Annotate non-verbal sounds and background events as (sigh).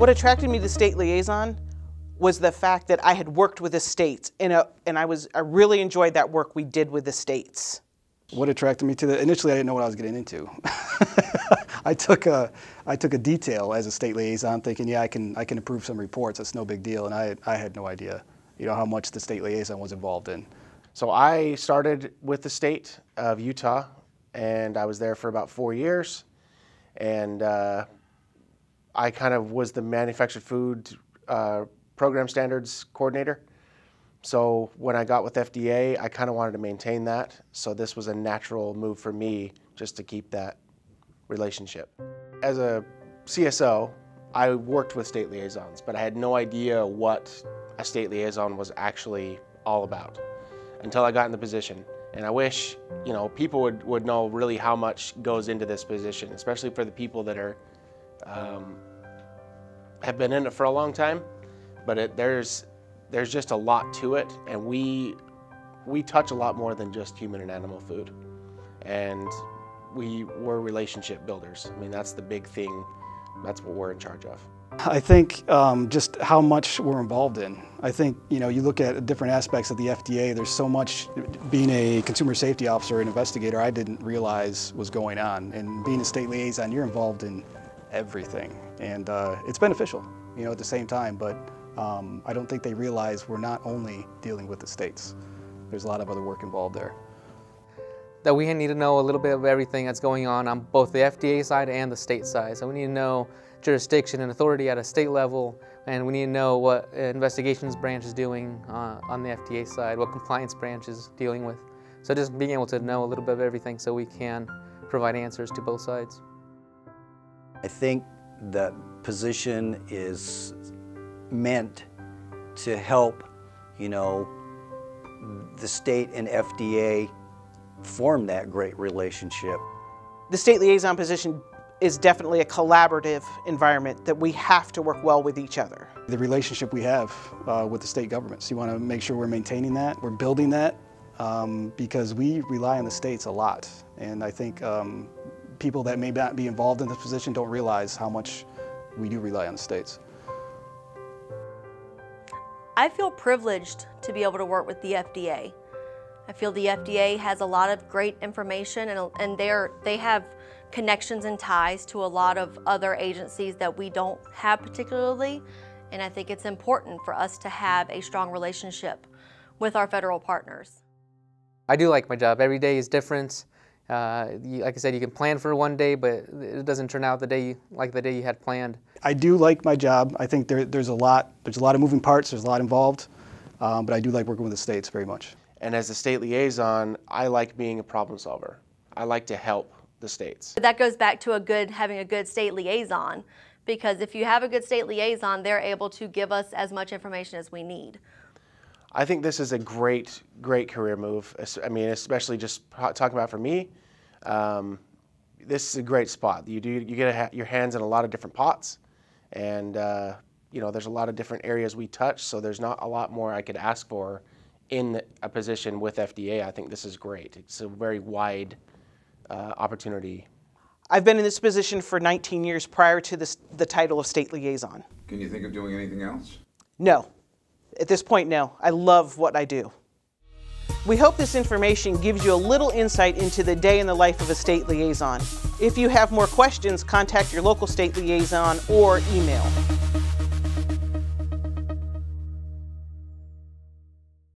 What attracted me to state liaison was the fact that I had worked with the states and, a, and I, was, I really enjoyed that work we did with the states. What attracted me to the, initially I didn't know what I was getting into. (laughs) I took a, I took a detail as a state liaison thinking, yeah, I can, I can approve some reports, that's no big deal, and I, I had no idea, you know, how much the state liaison was involved in. So I started with the state of Utah, and I was there for about four years, and uh, I kind of was the manufactured food uh, program standards coordinator. So when I got with FDA, I kind of wanted to maintain that. So this was a natural move for me just to keep that relationship. As a CSO, I worked with state liaisons, but I had no idea what a state liaison was actually all about until I got in the position. And I wish, you know, people would, would know really how much goes into this position, especially for the people that are um, have been in it for a long time. But it, there's there's just a lot to it, and we we touch a lot more than just human and animal food, and we we're relationship builders. I mean, that's the big thing. That's what we're in charge of. I think um, just how much we're involved in. I think, you know, you look at different aspects of the FDA, there's so much, being a consumer safety officer and investigator, I didn't realize was going on. And being a state liaison, you're involved in everything. And uh, it's beneficial, you know, at the same time, but um, I don't think they realize we're not only dealing with the states. There's a lot of other work involved there. That we need to know a little bit of everything that's going on on both the FDA side and the state side. So we need to know jurisdiction and authority at a state level, and we need to know what investigations branch is doing uh, on the FDA side, what compliance branch is dealing with. So just being able to know a little bit of everything so we can provide answers to both sides. I think that position is meant to help, you know, the state and FDA form that great relationship. The state liaison position is definitely a collaborative environment that we have to work well with each other. The relationship we have uh, with the state governments, you want to make sure we're maintaining that, we're building that, um, because we rely on the states a lot. And I think um, people that may not be involved in this position don't realize how much we do rely on the states. I feel privileged to be able to work with the FDA. I feel the FDA has a lot of great information and, and they're, they have connections and ties to a lot of other agencies that we don't have particularly. And I think it's important for us to have a strong relationship with our federal partners. I do like my job. Every day is different. Uh, you, like I said, you can plan for one day, but it doesn't turn out the day you, like the day you had planned. I do like my job. I think there, there's a lot. There's a lot of moving parts. There's a lot involved, um, but I do like working with the states very much. And as a state liaison, I like being a problem solver. I like to help the states. That goes back to a good having a good state liaison, because if you have a good state liaison, they're able to give us as much information as we need. I think this is a great, great career move. I mean, especially just talking about for me, um, this is a great spot. You do you get your hands in a lot of different pots, and uh, you know there's a lot of different areas we touch. So there's not a lot more I could ask for in a position with FDA. I think this is great. It's a very wide uh, opportunity. I've been in this position for 19 years prior to this, the title of state liaison. Can you think of doing anything else? No. At this point, no. I love what I do. We hope this information gives you a little insight into the day in the life of a state liaison. If you have more questions, contact your local state liaison or email.